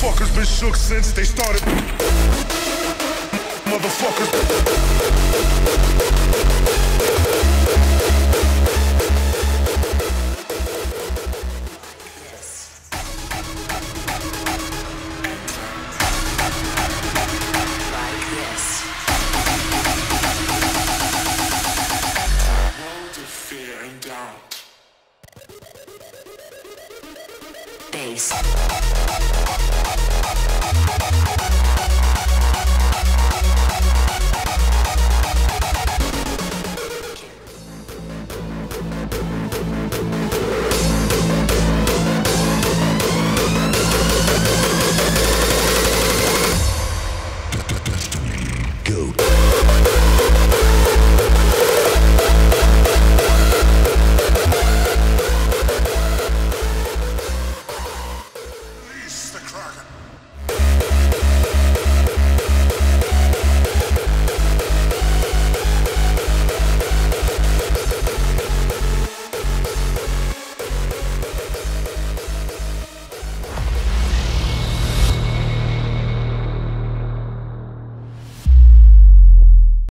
Motherfuckers been shook since they started. Motherfuckers. Doubt. Bass. Kraken.